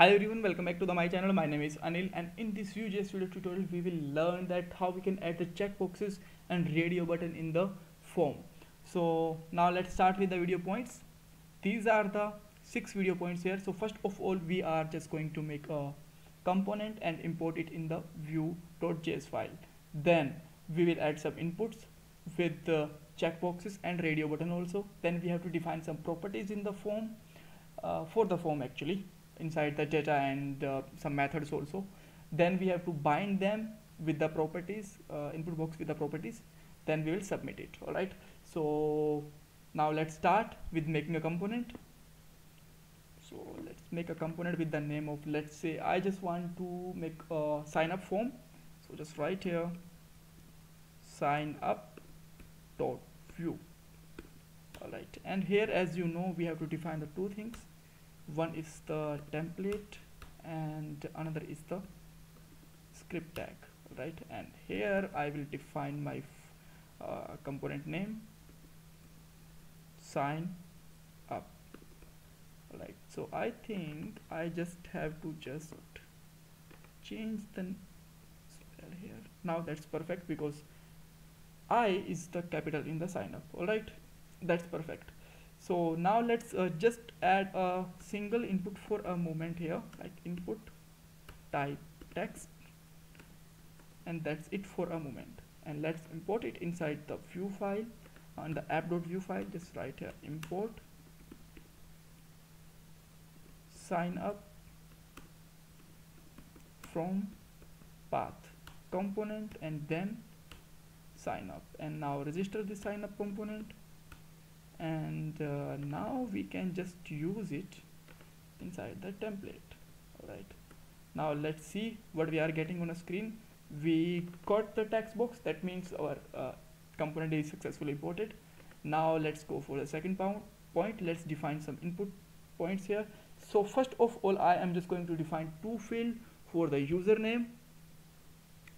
Hi everyone, welcome back to the my channel. My name is Anil and in this Vue.js video tutorial we will learn that how we can add the checkboxes and radio button in the form. So now let's start with the video points. These are the six video points here. So first of all we are just going to make a component and import it in the vue.js file. Then we will add some inputs with the checkboxes and radio button also. Then we have to define some properties in the form uh, for the form actually inside the data and uh, some methods also. Then we have to bind them with the properties uh, input box with the properties. Then we will submit it all right? So now let's start with making a component. So let's make a component with the name of let's say I just want to make a sign up form. So just write here sign up dot vue. All right. And here as you know we have to define the two things one is the template and another is the script tag right? And here I will define my uh, component name. Sign up. Right so I think I just have to just change the spell here. Now that's perfect because I is the capital in the sign up alright? That's perfect so now let's uh, just add a single input for a moment here like input type text and that's it for a moment. And let's import it inside the vue file on the app.vue file just write here import sign up from path component and then sign up. And now register the sign up component and uh, now we can just use it inside the template. Alright. Now let's see what we are getting on a screen. We got the text box. That means our uh, component is successfully imported. Now let's go for the second point. Let's define some input points here. So first of all I am just going to define two field for the username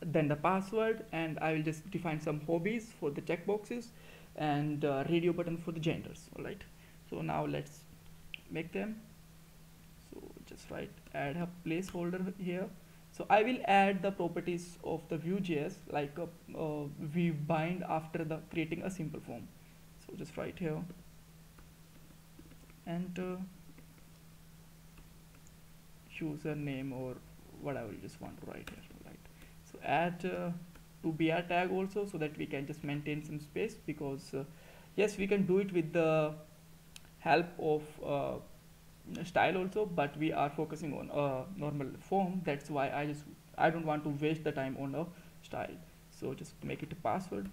then the password and I will just define some hobbies for the checkboxes and uh, radio button for the genders all right so now let's make them. So just write add a placeholder here. So I will add the properties of the Vue.js like uh, we bind after the creating a simple form. So just write here. And username or whatever you just want to write here right add uh, to br tag also so that we can just maintain some space because uh, yes we can do it with the help of uh, style also but we are focusing on a normal form. That's why I just I don't want to waste the time on a style. So just make it a password.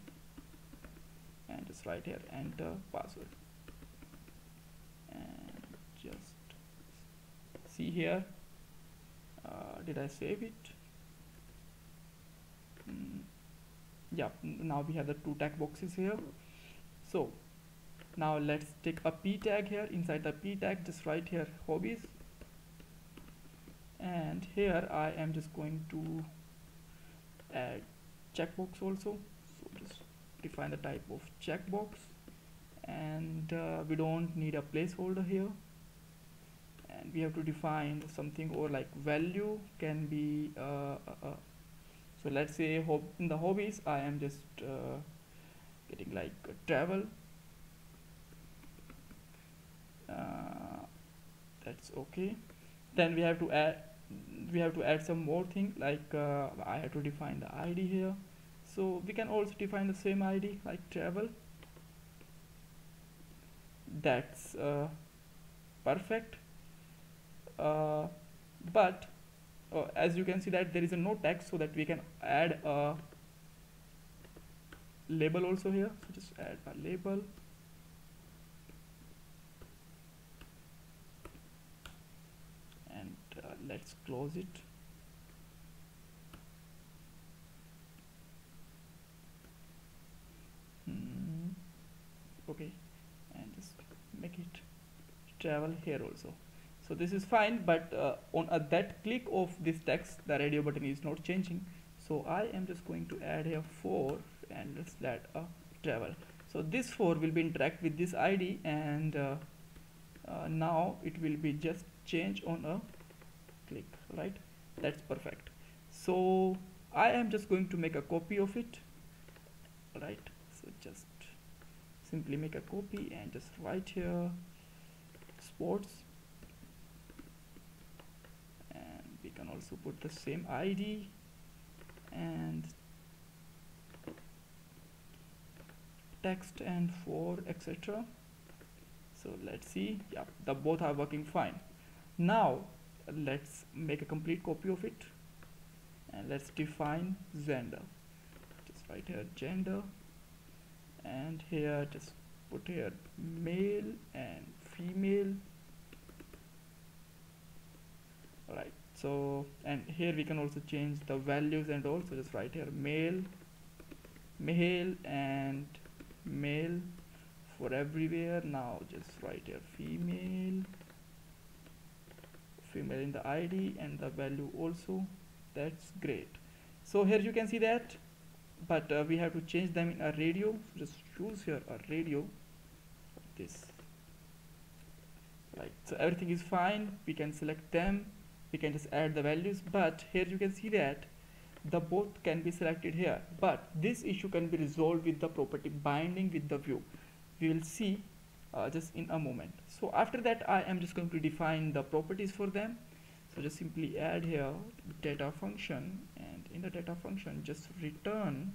And just write here enter password. And just see here. Uh, did I save it yeah now we have the two tag boxes here. So now let's take a p tag here inside the p tag just write here hobbies. And here I am just going to add checkbox also. So just define the type of checkbox. And uh, we don't need a placeholder here. And we have to define something or like value can be uh, uh, uh so let's say in the hobbies I am just uh, getting like travel. Uh, that's okay. Then we have to add we have to add some more thing like uh, I have to define the ID here. So we can also define the same ID like travel. That's uh, perfect. Uh, but uh, as you can see that there is a no text so that we can add a label also here. So just add a label. And uh, let's close it. Hmm. okay. And just make it travel here also so this is fine but uh, on uh, that click of this text the radio button is not changing. So I am just going to add here for and let's add a travel. So this for will be interact with this ID and uh, uh, now it will be just change on a click right? That's perfect. So I am just going to make a copy of it right? So just simply make a copy and just write here sports and we can also put the same ID and text and for etc so let's see. Yeah the both are working fine. Now let's make a complete copy of it and let's define gender. Just write here gender and here just put here male and female. Alright so and here we can also change the values and also just write here male male and male for everywhere. Now just write here female female in the id and the value also. That's great. So here you can see that but uh, we have to change them in a radio. Just choose here a radio. This. Right so everything is fine. We can select them we can just add the values but here you can see that the both can be selected here. But this issue can be resolved with the property binding with the Vue. We will see uh, just in a moment. So after that I am just going to define the properties for them. So just simply add here data function and in the data function just return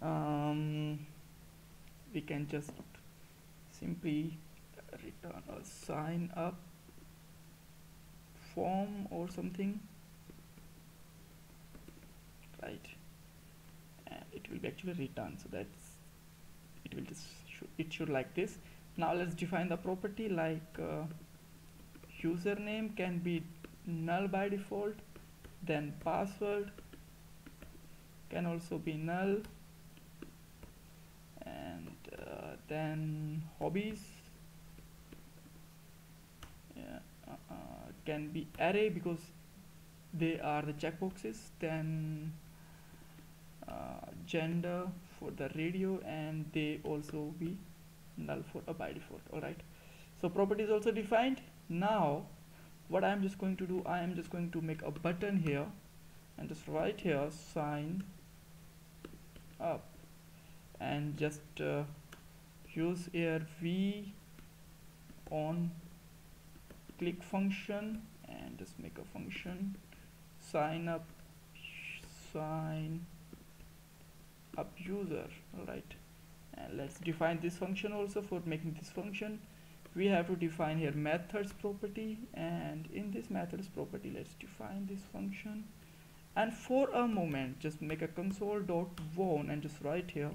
um, we can just simply return a sign up form or something. Right. And it will be actually returned so that's it will just it should like this. Now let's define the property like uh, username can be null by default then password can also be null and uh, then hobbies yeah, uh, uh, can be array because they are the checkboxes then uh, gender for the radio and they also be null for a by default all right so property is also defined. Now what I'm just going to do I am just going to make a button here and just write here sign up and just uh, use here v on click function and just make a function. Sign up sign up user right and let's define this function also for making this function. We have to define here methods property and in this methods property let's define this function. And for a moment just make a console dot warn and just write here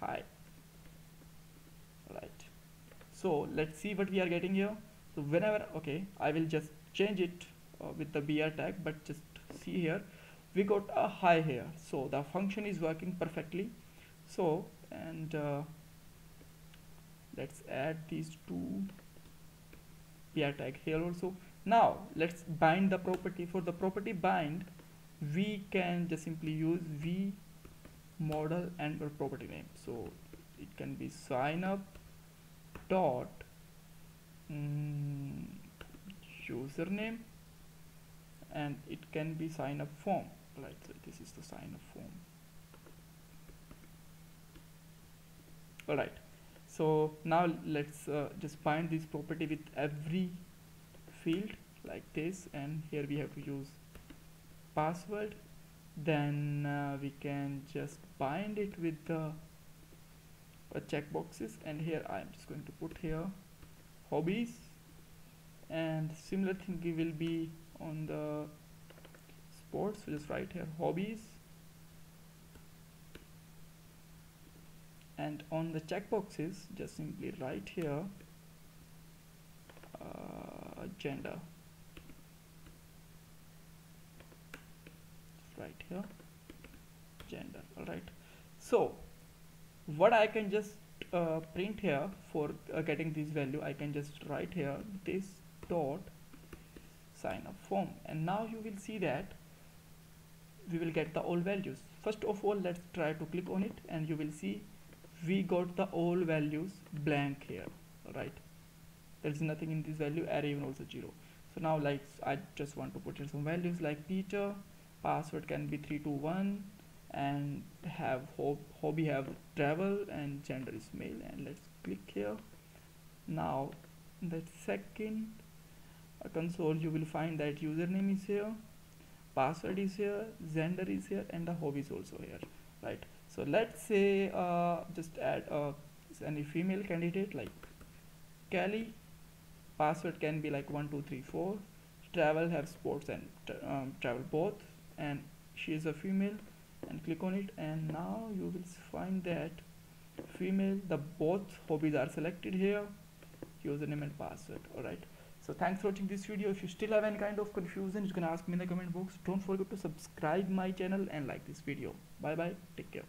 hi. Right so let's see what we are getting here so whenever okay I will just change it uh, with the br tag but just see here we got a hi here. So the function is working perfectly. So and uh, let's add these two br tag here also. Now let's bind the property. For the property bind we can just simply use v model and our property name. So it can be sign up dot mm, username and it can be sign up form. So this is the sign up form. All right so now let's uh, just bind this property with every field like this and here we have to use password. Then uh, we can just bind it with the uh, checkboxes and here I'm just going to put here hobbies and similar thing will be on the sports so just write here hobbies. And on the checkboxes just simply write here uh, gender. Right here gender all right so what I can just uh, print here for uh, getting this value I can just write here this dot sign up form. And now you will see that we will get the all values. First of all let's try to click on it and you will see we got the all values blank here right? There is nothing in this value array even also zero. So now like I just want to put in some values like Peter password can be 321 and have hope, hobby have travel and gender is male. And let's click here. Now the second console you will find that username is here password is here gender is here and the hobby is also here right? So let's say uh, just add uh, any female candidate like Kelly. Password can be like 1234 travel have sports and um, travel both. And she is a female and click on it and now you will find that female the both hobbies are selected here username and password alright? So thanks for watching this video. If you still have any kind of confusion you can ask me in the comment box. Don't forget to subscribe my channel and like this video. Bye bye. Take care